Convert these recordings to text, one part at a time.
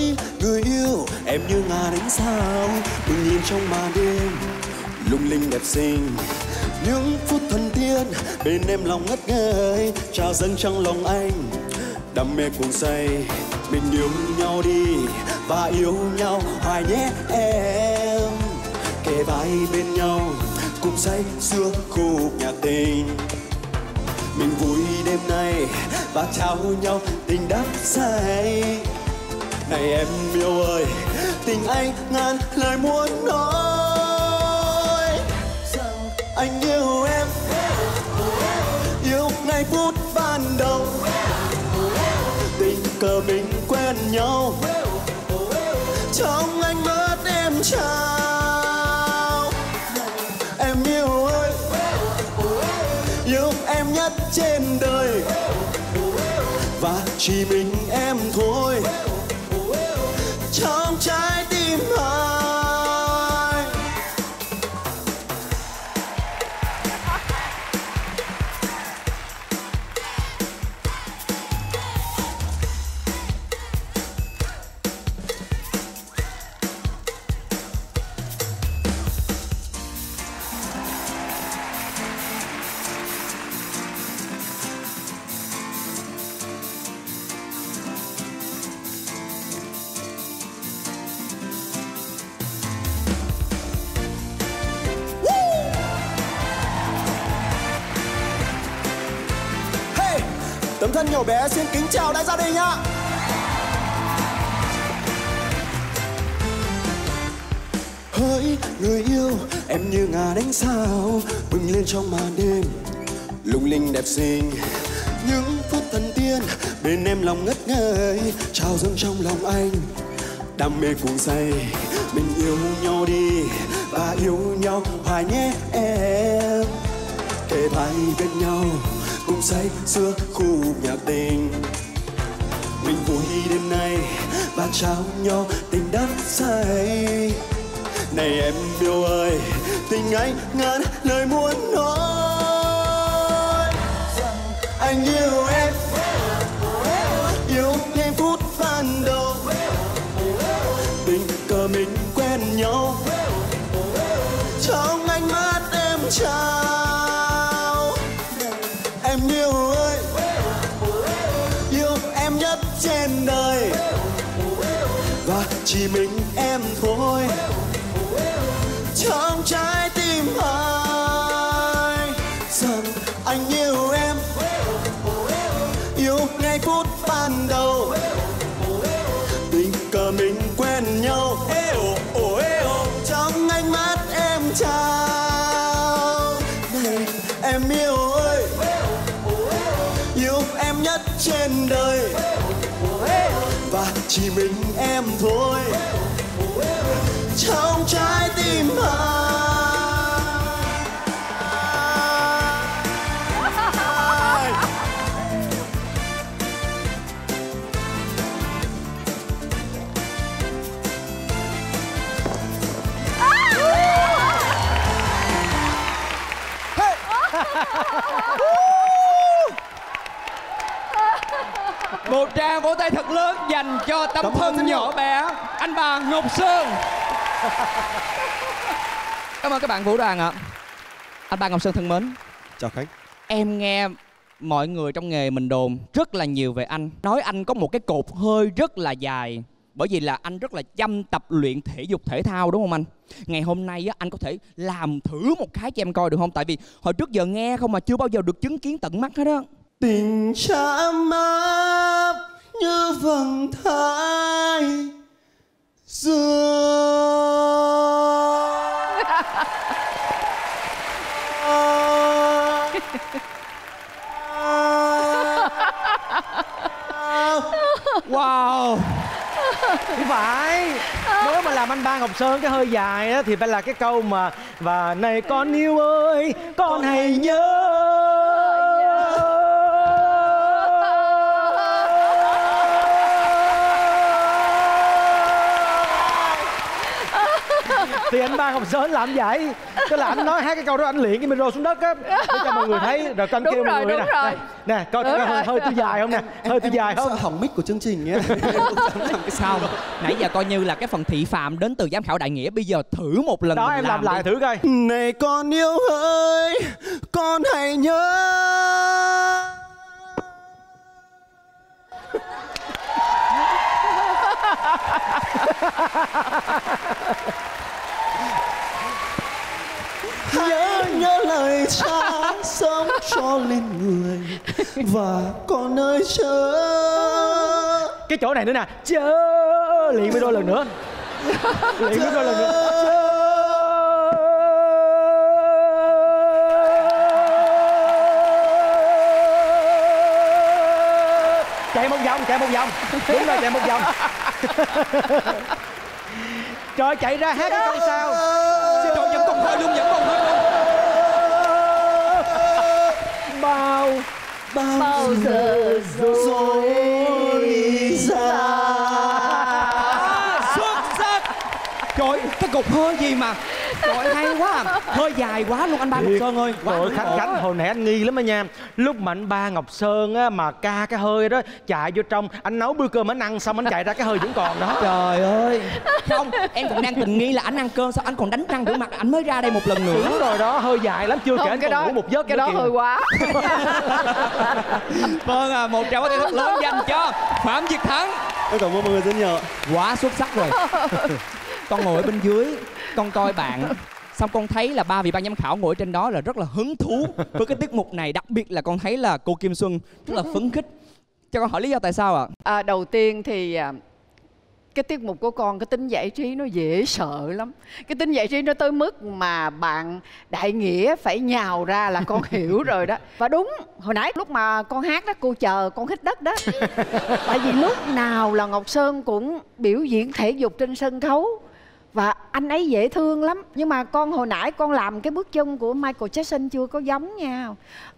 hỡi người yêu, em như ngà ánh sao? Đừng nhìn trong màn đêm, lung linh đẹp xinh. Những phút thần tiên bên em lòng ngất ngây. Trao dâng trong lòng anh, đam mê cuồng say. Mình yêu nhau đi, và yêu nhau, hoài nhé em. Kề vai bên nhau, cùng say xưa khúc nhạc tình. Mình vui đêm nay, và trao nhau tình đắm say này em yêu ơi, tình anh ngàn lời muốn nói. Rằng anh yêu em. Yêu ngay phút ban đầu. Tình cờ mình quen nhau. Trong anh mất em trao. Em yêu ơi. Yêu em nhất trên đời. Và chỉ mình em thôi trong trái Tấm thân nhỏ bé, xin kính chào đại gia đình ạ. Hỡi người yêu, em như ngà đánh sao, bừng lên trong màn đêm. Lung linh đẹp xinh, những phút thần tiên, bên em lòng ngất ngây, trao dâng trong lòng anh. Đam mê cuồng say, mình yêu nhau đi, và yêu nhau hoài nhé em. Kề vai bên nhau cùng say xưa khu nhạc tình. Mình vui đêm nay và trao nhau tình đắm say. Này em yêu ơi, tình anh ngàn lời muốn nói rằng anh yêu em. Chỉ mình em thôi. Trong trái tim ai rằng anh yêu em? Yêu ngay phút ban đầu. Tình cờ mình quen nhau. Trong ánh mắt em trao. Này, em yêu ơi. Yêu em nhất trên đời và chỉ mình em thôi. Trong trái tim anh cho tấm thân nhỏ bé anh bà Ngọc Sơn. Cảm ơn các bạn vũ đoàn ạ. Anh bà Ngọc Sơn thân mến, chào khách em nghe mọi người trong nghề mình đồn rất là nhiều về anh. Nói anh có một cái cột hơi rất là dài. Bởi vì là anh rất là chăm tập luyện thể dục thể thao đúng không anh? Ngày hôm nay á, anh có thể làm thử một cái cho em coi được không? Tại vì hồi trước giờ nghe không mà chưa bao giờ được chứng kiến tận mắt hết á. tình chạm áp như vầng thái Wow. Không phải. Nếu mà làm anh ba Ngọc Sơn cái hơi dài á Thì phải là cái câu mà Và này con yêu ơi Con hãy nhớ thì anh ba ngọc sơn làm vậy. Tức là anh nói hai cái câu đó anh luyện cái micro xuống đất á. Để cho mọi người thấy. Rồi con Đúng kêu mọi người đúng nè. rồi. nè, coi hơi, rồi. hơi tôi dài không nè? Hơi tôi dài không? hỏng mic của chương trình ấy Sao? Nãy giờ coi như là cái phần thị phạm đến từ giám khảo đại nghĩa. Bây giờ thử một lần đó mình em làm lại đi. thử coi. Này con yêu ơi Con hãy Nhớ Và con ơi chớ. Cái chỗ này nữa nè. Chớ. Luyện micro lần nữa. Luyện micro lần nữa. Chạy một vòng chạy một vòng. Đúng rồi chạy một vòng. Trời chạy ra hát cái câu sau Cái cục hơi gì mà? Trời hay quá à. Hơi dài quá luôn anh Ba Ngọc Sơn ơi. Quá Trời Khánh. Khánh hồi nãy anh nghi lắm á nha. Lúc mà anh ba Ngọc Sơn á mà ca cái hơi đó Chạy vô trong Anh nấu bữa cơm anh ăn xong anh chạy ra cái hơi vẫn còn đó. Trời ơi. Không em còn đang tình nghi là anh ăn cơm Sao anh còn đánh răng rửa mặt. Anh mới ra đây một lần nữa. Đúng rồi đó hơi dài lắm Chưa kể không anh cái còn đó ngủ một giấc cái đó kìa. hơi quá. Vâng à, một tràng tay thật lớn dành cho Phạm Việt Thắng. Em cảm ơn mọi người rất nhiều Quá xuất sắc rồi Con ngồi ở bên dưới Con coi bạn. Xong con thấy là ba vị ban giám khảo ngồi trên đó là rất là hứng thú với cái tiết mục này Đặc biệt là con thấy là cô Kim Xuân rất là phấn khích. Cho con hỏi lý do tại sao ạ? à, đầu tiên thì à, cái tiết mục của con cái tính giải trí nó dễ sợ lắm. Cái tính giải trí nó tới mức mà bạn đại nghĩa phải nhào ra là con hiểu rồi đó. Và đúng hồi nãy lúc mà con hát đó cô chờ con hít đất đó. Tại vì lúc nào là ngọc sơn cũng biểu diễn thể dục trên sân khấu và anh ấy dễ thương lắm. Nhưng mà con hồi nãy con làm cái bước chân của Michael Jackson chưa có giống nha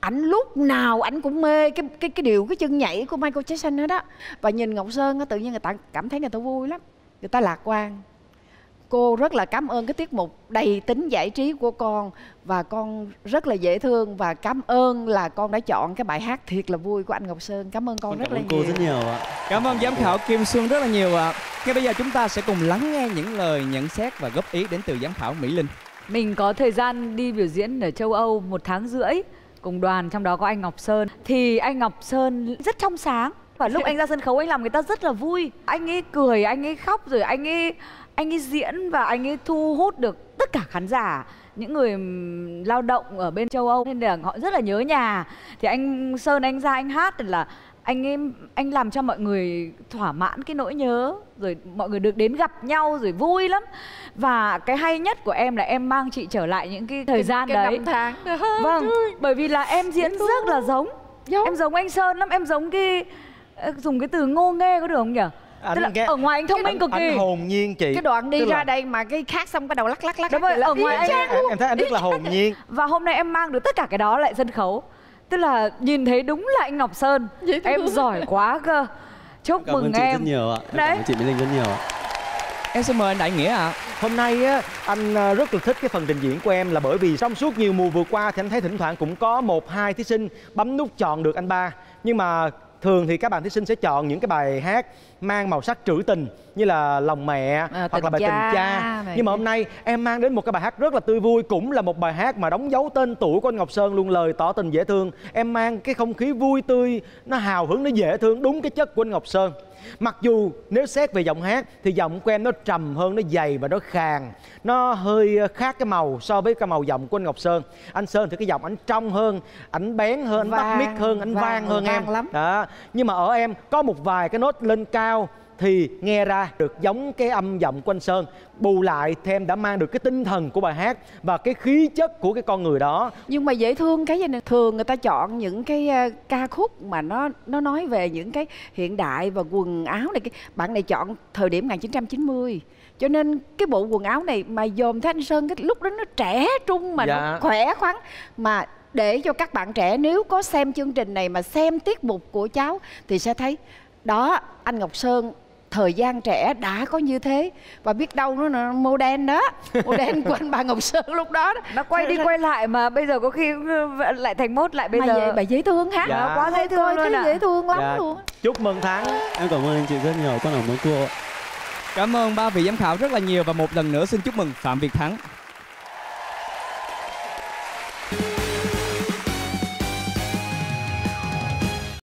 ảnh lúc nào ảnh cũng mê cái cái cái điều, cái chân nhảy của Michael Jackson hết đó và nhìn Ngọc Sơn á, tự nhiên người ta cảm thấy người ta vui lắm. Người ta lạc quan cô rất là cảm ơn cái tiết mục đầy tính giải trí của con và con rất là dễ thương và cảm ơn là con đã chọn cái bài hát thiệt là vui của anh Ngọc Sơn. Cảm ơn con, Con rất cảm là cô nhiều. rất nhiều ạ. Cảm ơn giám khảo Kim Xuân rất là nhiều ạ. Ngay bây giờ chúng ta sẽ cùng lắng nghe những lời nhận xét và góp ý đến từ giám khảo Mỹ Linh. Mình có thời gian đi biểu diễn ở châu Âu một tháng rưỡi cùng đoàn trong đó có anh Ngọc Sơn. Thì anh Ngọc Sơn rất trong sáng và lúc anh ra sân khấu anh làm người ta rất là vui. Anh ấy cười anh ấy khóc rồi anh ấy anh ấy diễn và anh ấy thu hút được tất cả khán giả những người lao động ở bên châu Âu. Nên là họ rất là nhớ nhà. Thì anh Sơn anh ra anh hát là anh ấy anh làm cho mọi người thỏa mãn cái nỗi nhớ rồi mọi người được đến gặp nhau rồi vui lắm. Và cái hay nhất của em là em mang chị trở lại những cái thời gian cái đấy. năm tháng. Vâng bởi vì là em diễn rất là giống. Giống. em giống anh sơn lắm em giống cái dùng cái từ ngô nghê có được không nhỉ? Anh tức là nghe- ở ngoài anh thông minh cực kỳ. anh hồn nhiên chị. Cái đoạn đi Tức là ra đây mà cái khác xong cái đầu lắc lắc lắc Đúng rồi, ở ngoài anh- em, em thấy anh rất là hồn nhiên. Và hôm nay em mang được tất cả cái đó lại sân khấu. Tức là nhìn thấy đúng là anh ngọc sơn. Em giỏi quá cơ. Chúc Cảm mừng ơn chị em. rất nhiều ạ. Em Đấy. Cảm ơn chị Mỹ Linh rất nhiều ạ. Em xin mời anh Đại Nghĩa ạ. Hôm nay á, anh à, rất là thích cái phần trình diễn của em là bởi vì trong suốt nhiều mùa vừa qua thì anh thấy thỉnh thoảng cũng có một hai thí sinh bấm nút chọn được anh ba. Nhưng mà thường thì các bạn thí sinh sẽ chọn những cái bài hát mang màu sắc trữ tình như là lòng mẹ À, hoặc là bài cha, tình cha nhưng mà hôm nay em mang đến một cái bài hát rất là tươi vui cũng là một bài hát mà đóng dấu tên tuổi của anh Ngọc Sơn luôn lời tỏ tình dễ thương. Em mang cái không khí vui tươi nó hào hứng nó dễ thương đúng cái chất của anh Ngọc Sơn. Mặc dù nếu xét về giọng hát thì giọng của em nó trầm hơn nó dày và nó khàn. Nó hơi ờ, khác cái màu so với cái màu giọng của anh Ngọc Sơn. Anh Sơn thì cái giọng anh trong hơn ảnh bén hơn anh bắt Vang, mic hơn anh vang, vang, hơn em. vang lắm. đó. Nhưng mà ở em có một vài cái nốt lên cao thì nghe ra được giống cái âm giọng của anh Sơn bù lại thêm đã mang được cái tinh thần của bài hát và cái khí chất của cái con người đó. Nhưng mà dễ thương cái gì nè? Thường người ta chọn những cái ờ, ca khúc mà nó nó nói về những cái hiện đại và quần áo này cái bạn này chọn thời điểm 1990 cho nên cái bộ quần áo này mà dòm thấy anh Sơn cái lúc đó nó trẻ trung mà Dạ. nó khỏe khoắn. Mà để cho các bạn trẻ nếu có xem chương trình này mà xem tiết mục của cháu thì sẽ thấy đó anh Ngọc Sơn thời gian trẻ đã có như thế. Và biết đâu nó là mô đen đó. Mô đen của anh bà ngọc sơn lúc đó đó. Nó quay đi quay lại mà bây giờ có khi lại thành mốt lại bây mà giờ. bà dễ thương ha. Dạ. quá dễ thương Coi luôn dễ thương lắm Dạ. luôn chúc mừng thắng. Em cảm ơn anh chị rất nhiều. Con ở món cua Cảm ơn ba vị giám khảo rất là nhiều. Và một lần nữa xin chúc mừng Phạm Việt Thắng